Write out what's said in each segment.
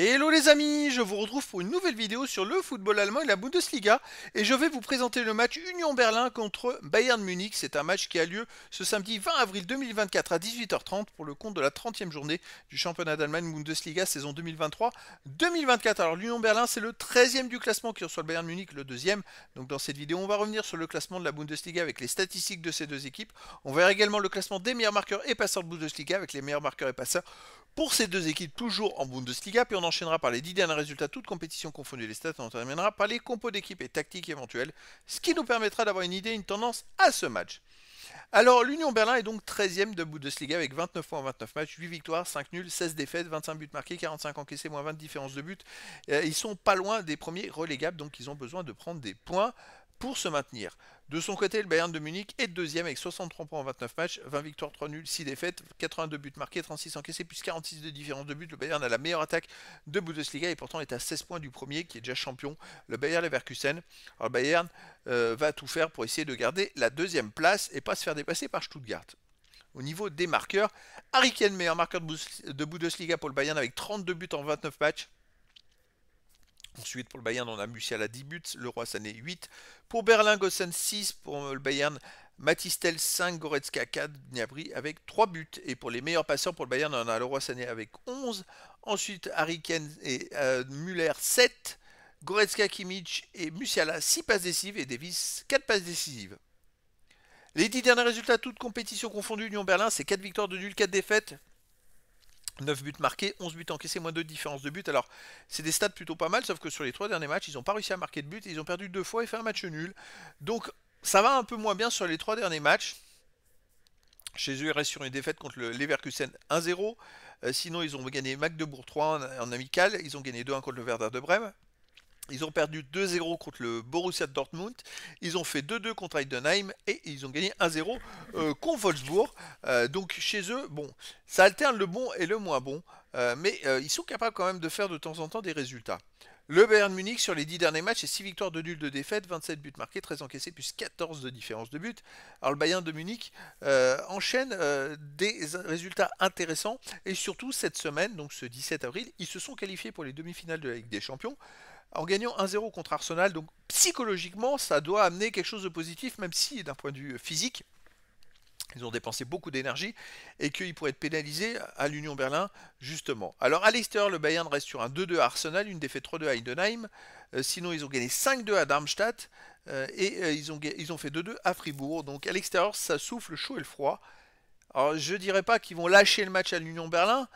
Hello les amis, je vous retrouve pour une nouvelle vidéo sur le football allemand et la Bundesliga et je vais vous présenter le match Union Berlin contre Bayern Munich. C'est un match qui a lieu ce samedi 20 avril 2024 à 18h30 pour le compte de la 30e journée du championnat d'Allemagne Bundesliga saison 2023-2024. Alors l'Union Berlin c'est le 13e du classement qui reçoit le Bayern Munich le deuxième. Donc dans cette vidéo on va revenir sur le classement de la Bundesliga avec les statistiques de ces deux équipes. On verra également le classement des meilleurs marqueurs et passeurs de Bundesliga avec les meilleurs marqueurs et passeurs pour ces deux équipes toujours en Bundesliga, puis on enchaînera par les 10 derniers résultats, toutes compétitions confondues les stats, on terminera par les compos d'équipes et tactiques éventuelles, ce qui nous permettra d'avoir une idée, une tendance à ce match. Alors l'Union Berlin est donc 13ème de Bundesliga avec 29 points en 29 matchs, 8 victoires, 5 nuls, 16 défaites, 25 buts marqués, 45 encaissés, moins 20 différences de buts. Euh, ils sont pas loin des premiers relégables, donc ils ont besoin de prendre des points pour se maintenir. De son côté, le Bayern de Munich est deuxième avec 63 points en 29 matchs, 20 victoires, 3 nuls, 6 défaites, 82 buts marqués, 36 encaissés, plus 46 de différence de buts. Le Bayern a la meilleure attaque de Bundesliga et pourtant est à 16 points du premier qui est déjà champion, le Bayern Leverkusen. Alors le Bayern euh, va tout faire pour essayer de garder la deuxième place et pas se faire dépasser par Stuttgart. Au niveau des marqueurs, Harry Kane, meilleur marqueur de Bundesliga pour le Bayern avec 32 buts en 29 matchs. Ensuite, pour le Bayern, on a Musiala 10 buts, le Roi Sané 8. Pour Berlin, Gossen 6. Pour le Bayern, Matistel 5, Goretzka 4, Gnabry avec 3 buts. Et pour les meilleurs passeurs pour le Bayern, on a le Roi Sané avec 11. Ensuite, Harry Kane et euh, Müller 7. Goretzka, Kimmich et Musiala 6 passes décisives et Davis 4 passes décisives. Les 10 derniers résultats, toutes compétitions confondues, Union Berlin, c'est 4 victoires de nul, 4 défaites. 9 buts marqués, 11 buts encaissés, moins de différence de but. Alors, c'est des stats plutôt pas mal, sauf que sur les 3 derniers matchs, ils n'ont pas réussi à marquer de but. Ils ont perdu deux fois et fait un match nul. Donc, ça va un peu moins bien sur les 3 derniers matchs. Chez eux, ils restent sur une défaite contre le Leverkusen 1-0. Euh, sinon, ils ont gagné Magdebourg 3 en, en, amical. Ils ont gagné 2-1 contre le Werder de Brême. Ils ont perdu 2-0 contre le Borussia Dortmund. Ils ont fait 2-2 contre Heidenheim et ils ont gagné 1-0 euh, contre Wolfsburg. Euh, donc chez eux, bon, ça alterne le bon et le moins bon, euh, mais ils sont capables quand même de faire de temps en temps des résultats. Le Bayern Munich sur les 10 derniers matchs, c'est 6 victoires de nul de défaite, 27 buts marqués, 13 encaissés, plus 14 de différence de but. Alors le Bayern de Munich enchaîne des résultats intéressants et surtout cette semaine, donc ce 17 avril, ils se sont qualifiés pour les demi-finales de la Ligue des Champions en gagnant 1-0 contre Arsenal. Donc psychologiquement, ça doit amener quelque chose de positif, même si d'un point de vue physique, ils ont dépensé beaucoup d'énergie et qu'ils pourraient être pénalisés à l'Union Berlin, justement. Alors à l'extérieur, le Bayern reste sur un 2-2 à Arsenal, une défaite 3-2 à Heidenheim. Euh, sinon, ils ont gagné 5-2 à Darmstadt euh, et euh, ils, ont, ils ont fait 2-2 à Fribourg. Donc à l'extérieur, ça souffle le chaud et le froid. Alors je dirais pas qu'ils vont lâcher le match à l'Union Berlin,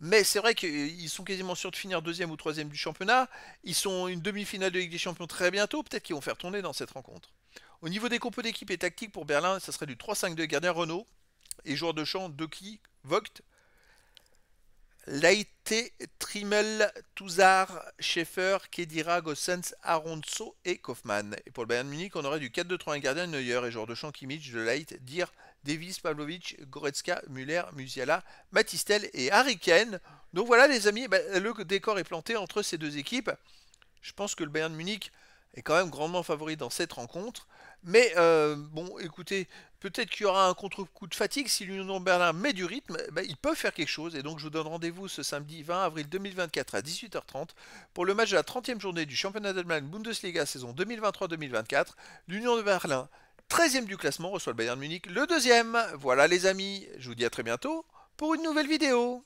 mais c'est vrai qu'ils sont quasiment sûrs de finir deuxième ou troisième du championnat. Ils sont une demi-finale de Ligue des Champions très bientôt. Peut-être qu'ils vont faire tourner dans cette rencontre. Au niveau des compos d'équipe et tactique pour Berlin, ça serait du 3-5-2 gardien Renault et joueur de champ Doki, Vogt, Leite, Trimmel, Touzard, Schaeffer, Kedira, Gossens, Aronso et Kaufmann. Et pour le Bayern Munich, on aurait du 4-2-3-1 gardien Neuer et joueur de champ Kimmich, de Leite, Dir, Davis, Pavlovic, Goretzka, Müller, Musiala, Matistel et Harry Kane. Donc voilà les amis, bah, le décor est planté entre ces deux équipes. Je pense que le Bayern Munich est quand même grandement favori dans cette rencontre. Mais euh, bon, écoutez, peut-être qu'il y aura un contre-coup de fatigue si l'Union Berlin met du rythme, bah, ils peuvent faire quelque chose. Et donc je vous donne rendez-vous ce samedi 20 avril 2024 à 18h30 pour le match de la 30e journée du championnat d'Allemagne Bundesliga saison 2023-2024. L'Union de Berlin 13e du classement reçoit le Bayern Munich, le deuxième. Voilà les amis, je vous dis à très bientôt pour une nouvelle vidéo.